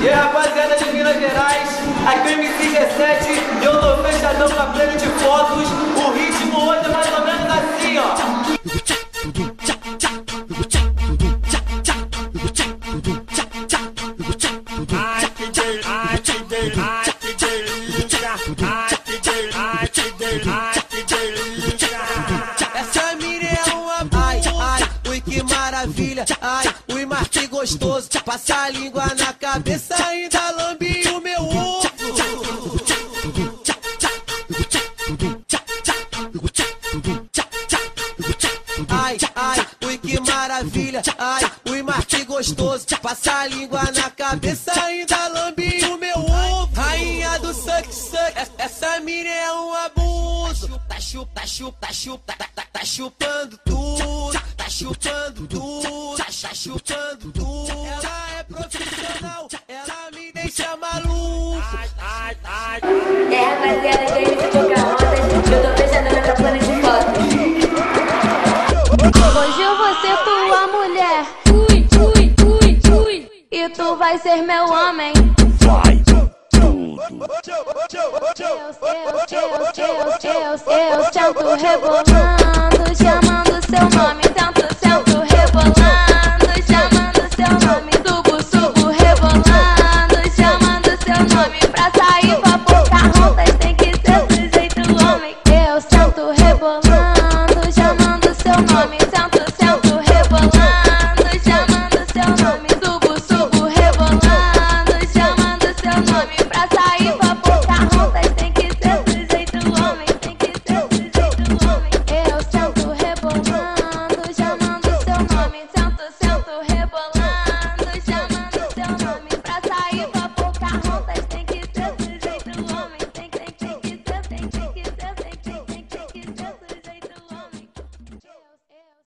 E aí, rapaziada de Minas Gerais, aqui é o MC17 e eu tô fechadão com a plena de fotos. O ritmo hoje é mais ou menos assim, ó. Essa mina é uma ai, ai, ui que maravilha, ai, que gostoso. Passa a língua na cabeça, ainda lambe o meu ovo. Ai, ai, ui que maravilha, ai, ui mas que gostoso. Passa a língua na cabeça, ainda lambe o meu ovo. Rainha do suck suck, essa- mina é um abuso. Tá chup, tá chup, tá chup, tá, tá, tá, tá chupando tudo, tá chupando tudo, tá, tá chupando ela me deixa maluco. É, rapaziada, que é MC Pocahontas, eu tô fechando na plana de fotos. Hoje eu vou ser tua mulher. Ui, ui, ui, ui. E tu vai ser meu homem. Eu, eu, eu, eu, eu, eu sento rebolando, rebolando, chamando seu nome.